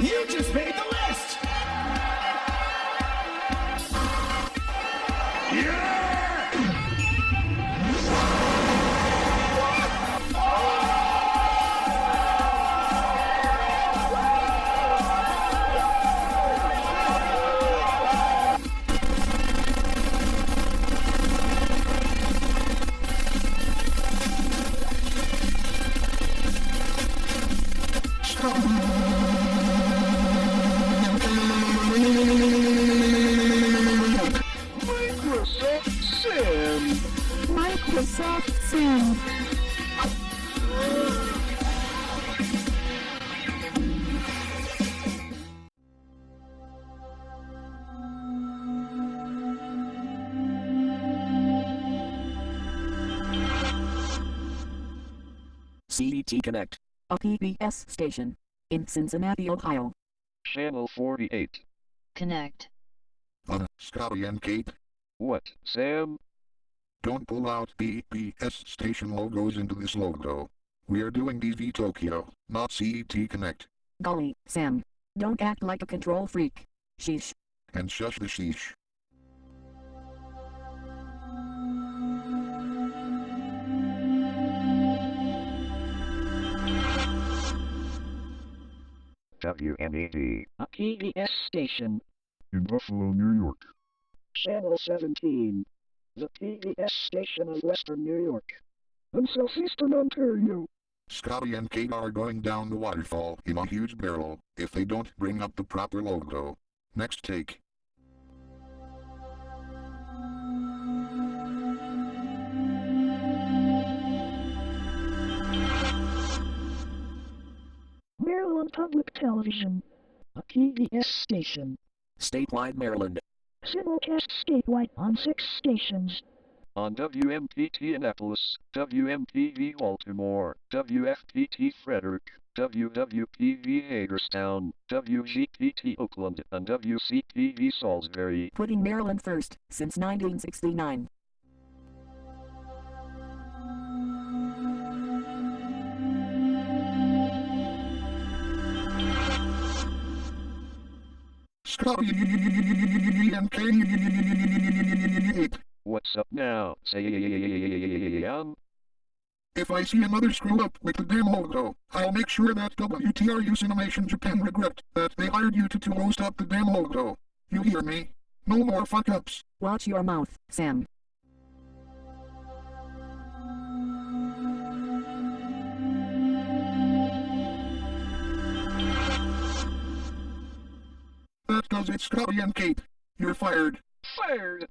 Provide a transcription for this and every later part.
You just made the list! Microsoft Sim. Microsoft Sim. CET Connect. A PBS station. In Cincinnati, Ohio. Channel 48. Connect. Uh, Scotty and Kate, What, Sam? don't pull out PBS station logos into this logo. We are doing TV Tokyo, not CET Connect. Golly, Sam. Don't act like a control freak. Sheesh. And shush the sheesh. WNED. A PBS station. In Buffalo, New York. Channel 17. The PBS station of Western New York. And Southeastern Ontario. Scotty and Kate are going down the waterfall in a huge barrel if they don't bring up the proper logo. Next take. Maryland Public Television. A PBS station. Statewide Maryland. Simulcast statewide on six stations. On WMPT Annapolis, WMPB Baltimore, WFPT Frederick, WWPB Hagerstown, WGPT Oakland, and WCPB Salisbury. Putting Maryland first, since 1969. What's up now, Sam? If I see another screw up with the damn logo, I'll make sure that WTRU Cinemation Japan regret that they hired you to, to host up the damn logo. You hear me? No more fuck ups. Watch your mouth, Sam. Does its Scotty and Kate. You're fired. Fired!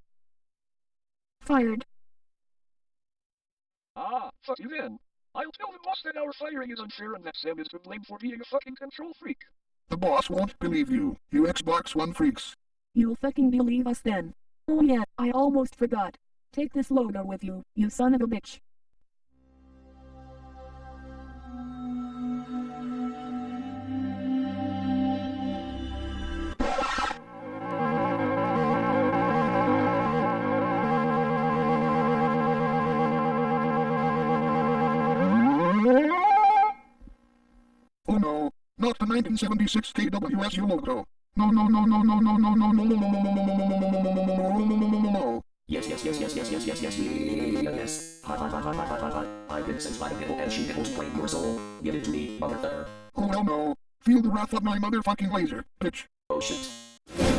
Fired. Ah, fuck you then. I'll tell the boss that our firing is unfair and that Sam is to blame for being a fucking control freak. The boss won't believe you, you Xbox One freaks. You'll fucking believe us then. Oh yeah, I almost forgot. Take this logo with you, you son of a bitch. Not the 1976 KWSU logo. No no no no no no no no no no no no no no no no no no Yes, yes, yes, yes, yes, yes, yes, yes, yes. Ha ha ha ha ha ha ha ha. I've been sent by a nipple and she nipples claim your soul. Give it to me, motherfucker. Oh hell no. Feel the wrath of my motherfucking laser, bitch. Oh shit.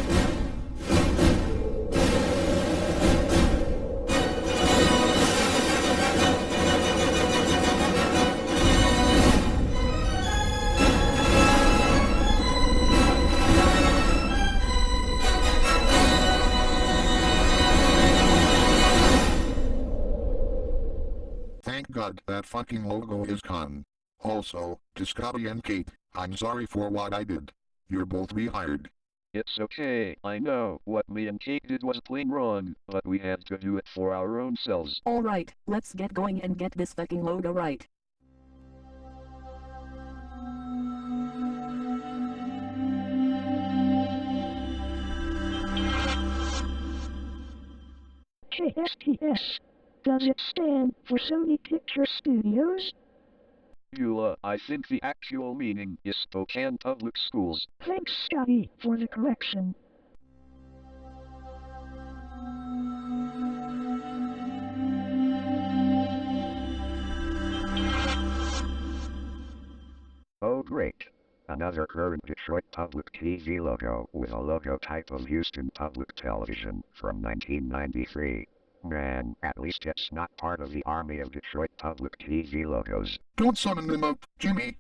God that fucking logo is gone. Also, to Scotty and Kate, I'm sorry for what I did. You're both rehired. It's okay, I know, what me and Kate did was plain wrong, but we had to do it for our own selves. Alright, let's get going and get this fucking logo right. KSPS. Does it stand for Sony Picture Studios? Eula, I think the actual meaning is Spokane Public Schools. Thanks, Scotty, for the correction. Oh great. Another current Detroit Public TV logo with a logo type of Houston Public Television from 1993. Man, at least it's not part of the army of Detroit Public TV logos. Don't summon them up, Jimmy.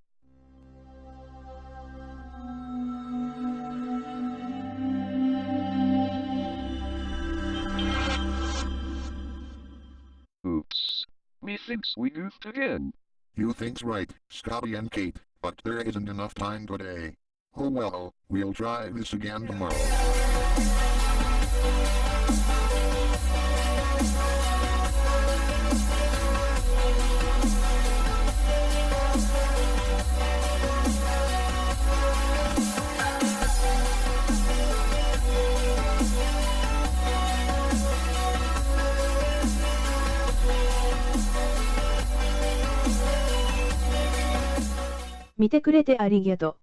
Oops. Methinks we goofed again. You think's right, Scotty and Kate, but there isn't enough time today. Oh well, we'll try this again tomorrow.「見てくれてありがとう。